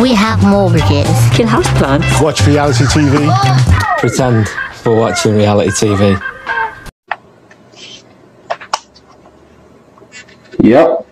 We have mortgages. Kill house plants. Watch reality TV. Pretend we're watching reality TV. Yep.